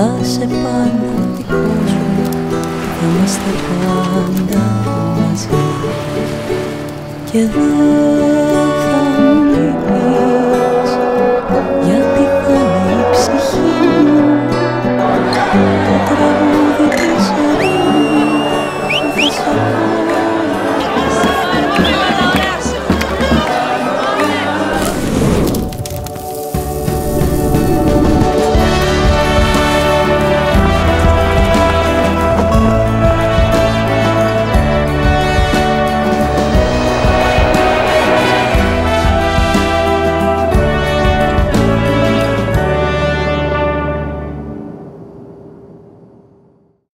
Θα σε πάντα δικός μου, θα είμαστε πάντα μαζί. Και εδώ